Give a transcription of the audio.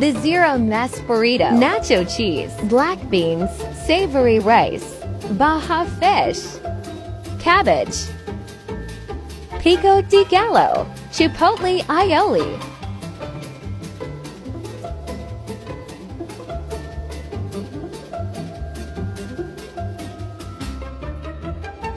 The Zero Mess Burrito, Nacho Cheese, Black Beans, Savory Rice, Baja Fish, Cabbage, Pico di Gallo, Chipotle Aioli,